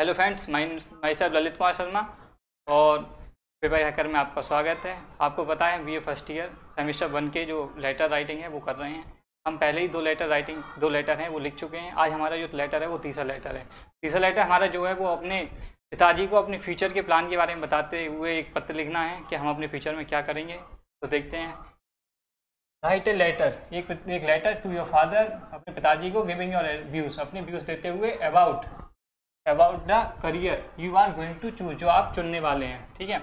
Hello friends my माई साहब ललित कुमार शर्मा और paper hacker में आपका स्वागत है। आपको पता है B A first year semester one के जो लेटर राइटिंग है, वो कर रहे हैं। हम पहले ही दो लेटर राइटिंग दो लेटर हैं, वो लिख चुके हैं। आज हमारा जो लेटर है, वो तीसरा लेटर है। तीसरा लेटर हमारा जो है, वो अपने पिताजी को अपने फ्यूचर के प्लान के बारे में बताते हुए एक पत्र लिखना है कि हम अपने फ्यूचर में क्या करेंगे। तो देखते हैं। राइट ए लेटर एक एक लेटर टू योर फादर अपने पिताजी को गिविंग योर व्यूज़ अपने व्यूज़ देते हुए about about the career you are going to choose जो आप चुनने वाले हैं, ठीक है?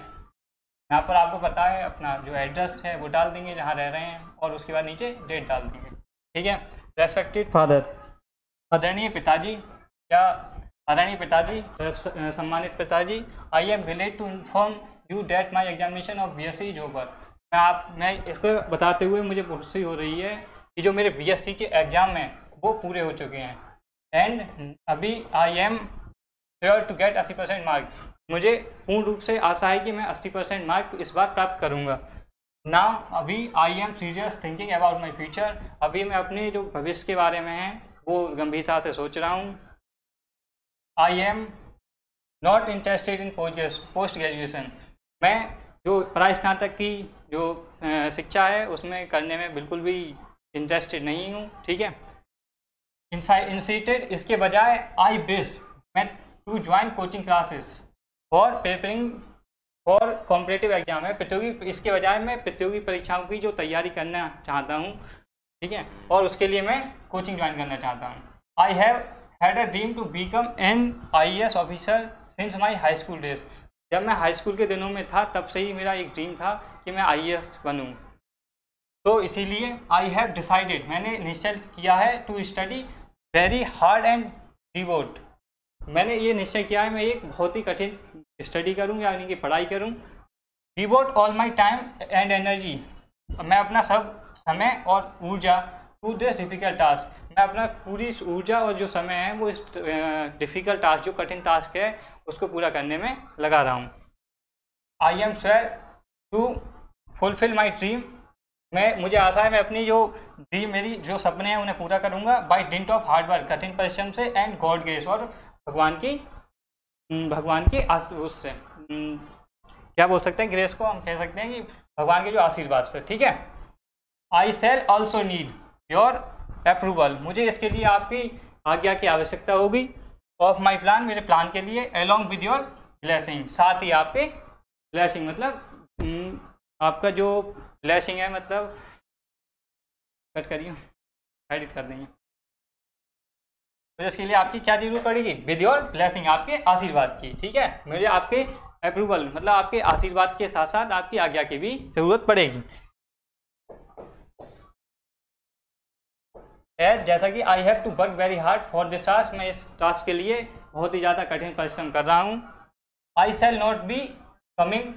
यहाँ पर आपको पता है, अपना जो एड्रेस है, वो डाल देंगे जहाँ रह रहे हैं, और उसके बाद नीचे डेट डाल देंगे, ठीक है? रेस्पेक्टेड फादर आदरणीय पिताजी, या आदरणीय पिताजी सम्मानित पिताजी I am village to inform you that my examination of B S C जोबर मैं आप, मैं इसको बताते हुए मुझे खुशी हो रही है कि जो मेरे बी एस सी के एग्ज़ाम हैं, वो पूरे हो चुके हैं। एंड अभी I am sure to get अस्सी परसेंट मार्क मुझे पूर्ण रूप से आशा है कि मैं अस्सी परसेंट मार्क इस बार प्राप्त करूँगा। ना अभी I am serious thinking about my future अभी मैं अपने जो भविष्य के बारे में है, वो गंभीरता से सोच रहा हूँ। I am not interested in post graduation मैं जो पढ़ाई स्नातक की जो शिक्षा है, उसमें करने में बिल्कुल भी इंटरेस्टेड नहीं हूँ, ठीक है? इंसीटेड इसके बजाय आई बेस्ट मैं to join coaching classes for preparing for competitive exam है प्रतियोगी, इसके बजाय मैं प्रतियोगी परीक्षाओं की जो तैयारी करना चाहता हूँ, ठीक है? और उसके लिए मैं कोचिंग ज्वाइन करना चाहता हूँ। I have had a dream to become an I A S officer since my high school days जब मैं हाई स्कूल के दिनों में था, तब से ही मेरा एक ड्रीम था कि मैं आई ए एस बनूँ। तो इसीलिए आई हैव डिसाइडेड मैंने निश्चय किया है to study very hard and devote मैंने ये निश्चय किया है, मैं एक बहुत ही कठिन स्टडी करूँ यानी कि पढ़ाई करूँ। Devote all my time and energy मैं अपना सब समय और ऊर्जा टू दिस डिफ़िकल्ट टास्क मैं अपना पूरी ऊर्जा और जो समय है, वो इस डिफ़िकल्ट टास्क जो कठिन टास्क है, उसको पूरा करने में लगा रहा हूँ। I am swear to fulfil my dream मैं, मुझे आशा है, मैं अपनी जो ड्रीम मेरी जो सपने हैं, उन्हें पूरा करूँगा by dint of hard work कठिन परिश्रम से एंड गॉड गेस और भगवान की भगवान की उससे क्या बोल सकते हैं, ग्रेस को हम कह सकते हैं कि भगवान के जो आशीर्वाद से, ठीक है? I shall also need your approval मुझे इसके लिए आपकी आज्ञा की आवश्यकता होगी। ऑफ़ माई प्लान मेरे प्लान के लिए अलॉन्ग विद योर ब्लैसिंग साथ ही आपके ब्लैसिंग मतलब आपका जो ब्लैसिंग है मतलब कट करिए एडिट कर देंगे। तो इसके लिए आपकी क्या ज़रूरत पड़ेगी? विद योर ब्लेसिंग, आपके आशीर्वाद की, ठीक है? मेरे आपके अप्रूवल मतलब आपके आशीर्वाद के साथ साथ आपकी आज्ञा की भी ज़रूरत पड़ेगी। जैसा कि I have to work very hard for this task मैं इस टास्क के लिए बहुत ही ज़्यादा कठिन परिश्रम कर रहा हूँ। I shall not be coming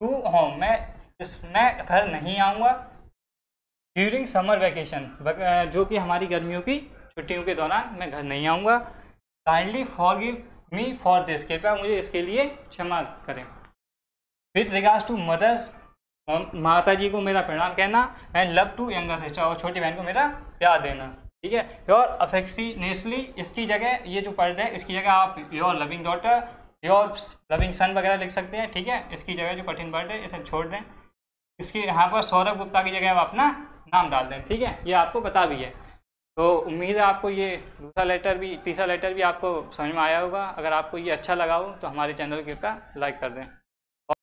to home मैं इस, मैं घर नहीं आऊँगा। ड्यूरिंग समर वैकेशन जो कि हमारी गर्मियों की छुट्टियों के दौरान मैं घर नहीं आऊँगा। Kindly forgive me for this कृपया मुझे इसके लिए क्षमा करें। विथ रिगार्ड्स टू मदर्स माता जी को मेरा प्रणाम कहना and love to younger sister और छोटी बहन को मेरा प्यार देना, ठीक है? और अफेक्शनेसली इसकी जगह, ये जो पर्द है, इसकी जगह आप your loving daughter your loving son वगैरह लिख सकते हैं, ठीक है? इसकी जगह जो कठिन वर्ड है, इसे छोड़ दें। इसकी यहाँ पर सौरभ गुप्ता की जगह आप अपना नाम डाल दें, ठीक है? ये आपको बता भी है। तो उम्मीद है आपको ये दूसरा लेटर भी, तीसरा लेटर भी आपको समझ में आया होगा। अगर आपको ये अच्छा लगा हो तो हमारे चैनल कृपया लाइक कर दें।